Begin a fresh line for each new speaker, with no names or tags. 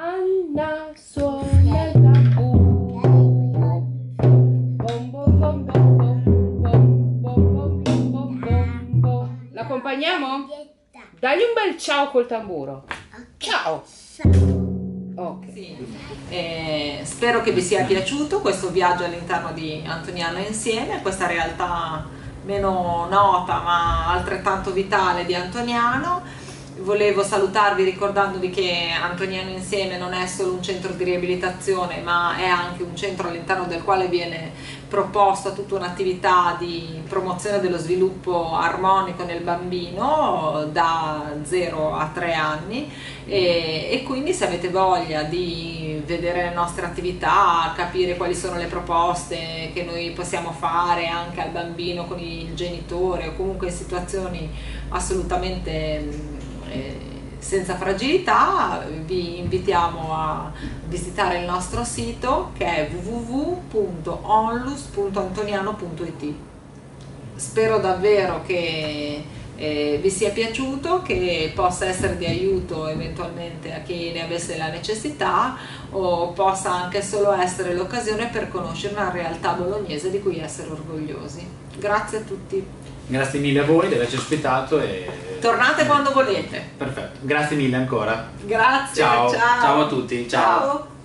Anna suona il tamburo. Bom, bom, bom, bom, bom, bom, bom, bom, bom, bom, bom. L'accompagniamo? Dagli un bel ciao col tamburo. Ciao. Ok.
Sì. Eh, spero che vi sia piaciuto questo viaggio all'interno di Antoniano insieme, questa realtà meno nota ma altrettanto vitale di Antoniano. Volevo salutarvi ricordandovi che Antoniano Insieme non è solo un centro di riabilitazione ma è anche un centro all'interno del quale viene proposta tutta un'attività di promozione dello sviluppo armonico nel bambino da 0 a 3 anni. E, e, quindi se avete voglia di vedere le nostre attività, capire quali sono le proposte che noi possiamo fare anche al bambino con il genitore o comunque in situazioni assolutamente senza fragilità vi invitiamo a visitare il nostro sito che è www.onlus.antoniano.it spero davvero che eh, vi sia piaciuto, che possa essere di aiuto eventualmente a chi ne avesse la necessità o possa anche solo essere l'occasione per conoscere una realtà bolognese di cui essere orgogliosi. Grazie a tutti.
Grazie mille a voi di averci ospitato e...
Tornate quando volete.
Perfetto, grazie mille ancora.
Grazie,
ciao.
Ciao,
ciao a tutti. ciao. ciao.